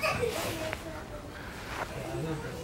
감사합니다.